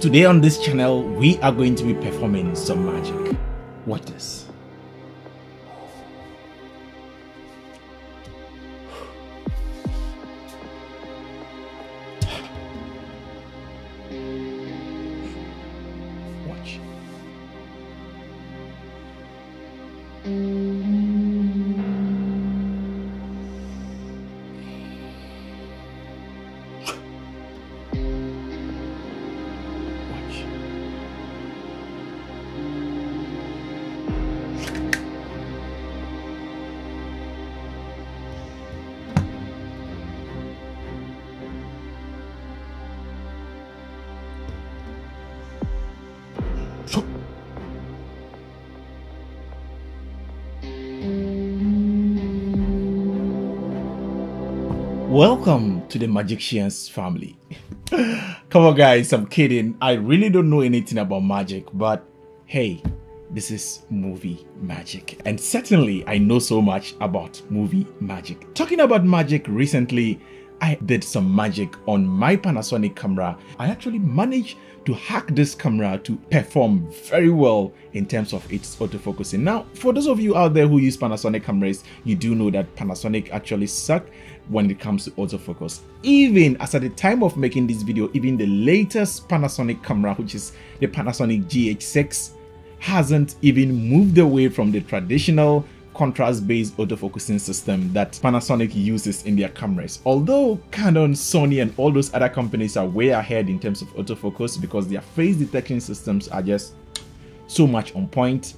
Today on this channel, we are going to be performing some magic. Watch this. Welcome to the Magicians family. Come on, guys, I'm kidding. I really don't know anything about magic, but hey, this is movie magic. And certainly, I know so much about movie magic. Talking about magic, recently, I did some magic on my Panasonic camera. I actually managed to hack this camera to perform very well in terms of its autofocusing. Now, for those of you out there who use Panasonic cameras, you do know that Panasonic actually suck when it comes to autofocus. Even as at the time of making this video, even the latest Panasonic camera, which is the Panasonic GH6, hasn't even moved away from the traditional contrast-based autofocusing system that Panasonic uses in their cameras. Although Canon, Sony and all those other companies are way ahead in terms of autofocus because their face detection systems are just so much on point.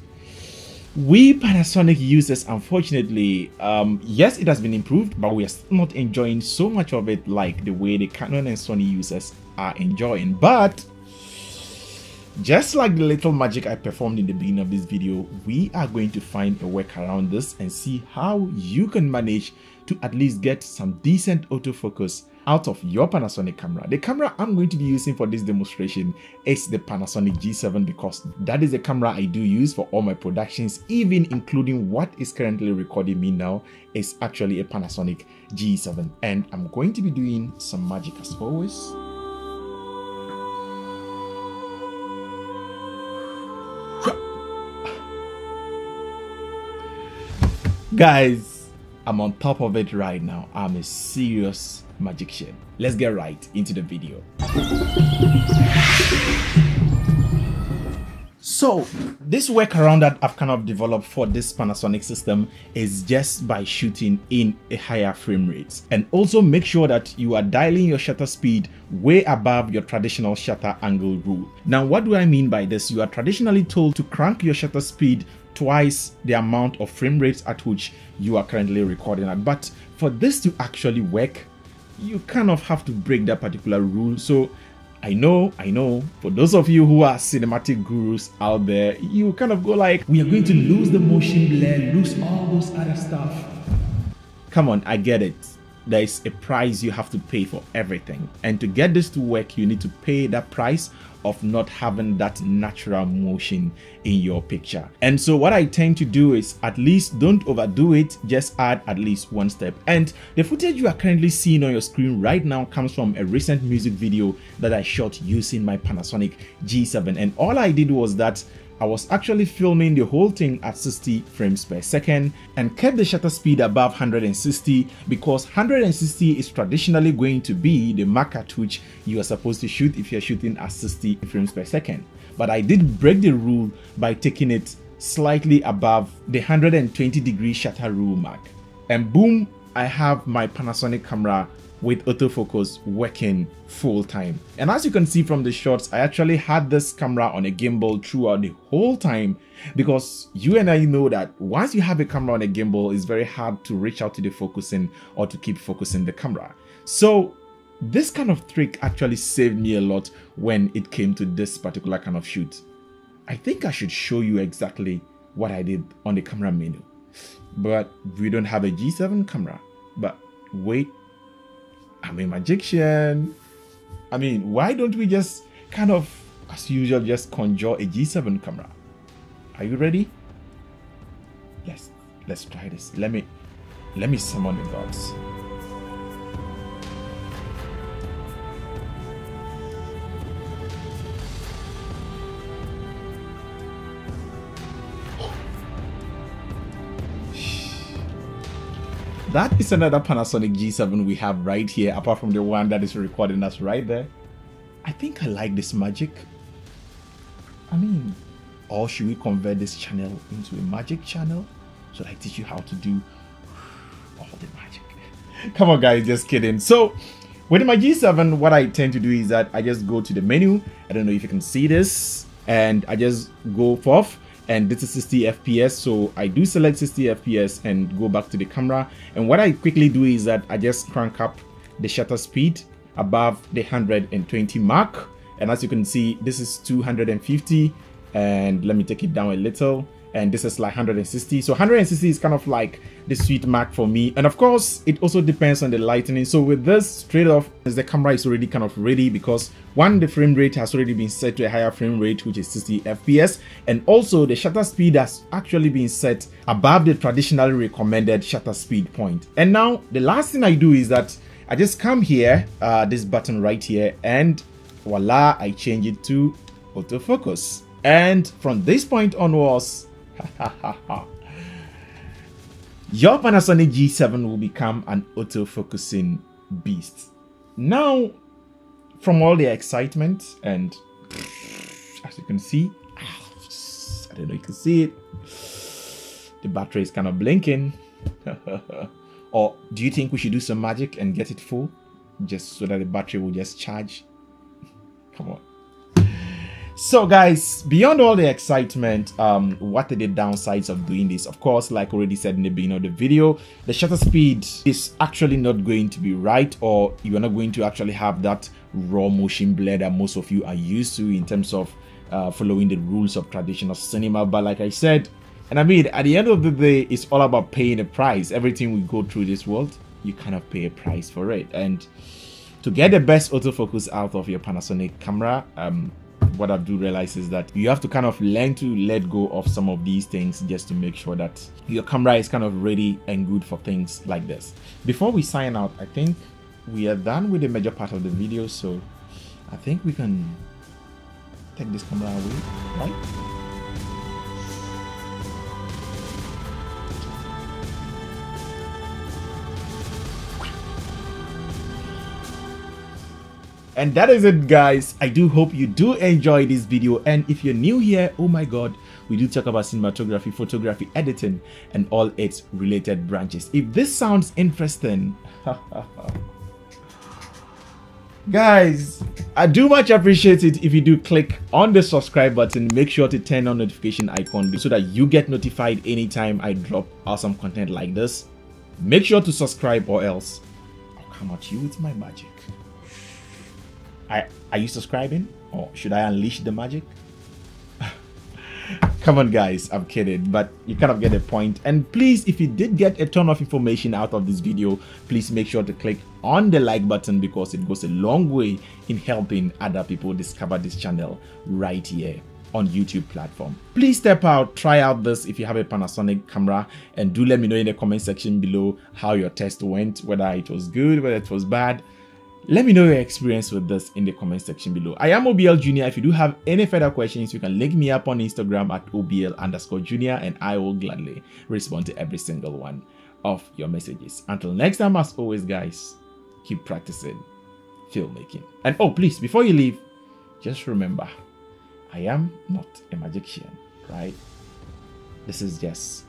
We Panasonic users, unfortunately, um, yes, it has been improved, but we are still not enjoying so much of it like the way the Canon and Sony users are enjoying. But just like the little magic I performed in the beginning of this video, we are going to find a work around this and see how you can manage to at least get some decent autofocus out of your Panasonic camera. The camera I'm going to be using for this demonstration is the Panasonic G7 because that is the camera I do use for all my productions, even including what is currently recording me now is actually a Panasonic G7. And I'm going to be doing some magic as always. Guys, I'm on top of it right now. I'm a serious magician. Let's get right into the video. So, this workaround that I've kind of developed for this Panasonic system is just by shooting in a higher frame rate. And also make sure that you are dialing your shutter speed way above your traditional shutter angle rule. Now, what do I mean by this? You are traditionally told to crank your shutter speed twice the amount of frame rates at which you are currently recording at. But for this to actually work, you kind of have to break that particular rule. So I know, I know, for those of you who are cinematic gurus out there, you kind of go like, we are going to lose the motion blur, lose all those other stuff. Come on, I get it. There is a price you have to pay for everything. And to get this to work, you need to pay that price of not having that natural motion in your picture. And so what I tend to do is at least don't overdo it, just add at least one step. And the footage you are currently seeing on your screen right now comes from a recent music video that I shot using my Panasonic G7. And all I did was that I was actually filming the whole thing at 60 frames per second and kept the shutter speed above 160 because 160 is traditionally going to be the mark at which you are supposed to shoot if you're shooting at 60 frames per second. But I did break the rule by taking it slightly above the 120 degree shutter rule mark. And boom, I have my Panasonic camera with autofocus working full time. And as you can see from the shots, I actually had this camera on a gimbal throughout the whole time because you and I know that once you have a camera on a gimbal, it's very hard to reach out to the focusing or to keep focusing the camera. So this kind of trick actually saved me a lot when it came to this particular kind of shoot. I think I should show you exactly what I did on the camera menu. But we don't have a G7 camera. But wait I'm a magician. I mean, why don't we just kind of, as usual, just conjure a G7 camera? Are you ready? Let's let's try this. Let me let me summon the gods. That is another Panasonic G7 we have right here, apart from the one that is recording us right there. I think I like this magic. I mean, or should we convert this channel into a magic channel? So I teach you how to do all the magic. Come on guys, just kidding. So with my G7, what I tend to do is that I just go to the menu. I don't know if you can see this. And I just go forth and this is 60 fps so i do select 60 fps and go back to the camera. And what i quickly do is that i just crank up the shutter speed above the 120 mark. And as you can see this is 250 and let me take it down a little and this is like 160 so 160 is kind of like the sweet mark for me. And of course it also depends on the lighting so with this straight off as the camera is already kind of ready because one the frame rate has already been set to a higher frame rate which is 60 fps and also the shutter speed has actually been set above the traditionally recommended shutter speed point. point. And now the last thing i do is that i just come here uh, this button right here and voila i change it to autofocus. And from this point onwards Your Panasonic G7 will become an auto-focusing beast. Now, from all the excitement and as you can see, I don't know you can see it, the battery is kind of blinking. or do you think we should do some magic and get it full just so that the battery will just charge? Come on. So guys, beyond all the excitement, um, what are the downsides of doing this? Of course, like already said in the beginning of the video, the shutter speed is actually not going to be right or you're not going to actually have that raw motion blur that most of you are used to in terms of uh, following the rules of traditional cinema. But like I said, and I mean, at the end of the day, it's all about paying a price. Everything we go through this world, you kind of pay a price for it. And to get the best autofocus out of your Panasonic camera, um, what I do realize is that you have to kind of learn to let go of some of these things just to make sure that your camera is kind of ready and good for things like this. Before we sign out, I think we are done with the major part of the video, so I think we can take this camera away, right? And that is it guys. I do hope you do enjoy this video and if you're new here, oh my god, we do talk about cinematography, photography, editing and all its related branches. If this sounds interesting, guys, I do much appreciate it if you do click on the subscribe button. Make sure to turn on notification icon so that you get notified anytime I drop awesome content like this. Make sure to subscribe or else I'll come at you with my magic. I, are you subscribing? Or should I unleash the magic? Come on, guys, I'm kidding, but you kind of get the point. And please, if you did get a ton of information out of this video, please make sure to click on the like button because it goes a long way in helping other people discover this channel right here on YouTube platform. Please step out, try out this if you have a Panasonic camera and do let me know in the comment section below how your test went, whether it was good, whether it was bad. Let me know your experience with this in the comment section below. I am OBL Junior. If you do have any further questions, you can link me up on Instagram at OBL underscore Junior and I will gladly respond to every single one of your messages. Until next time, as always, guys, keep practicing filmmaking. And oh, please, before you leave, just remember, I am not a magician, right? This is just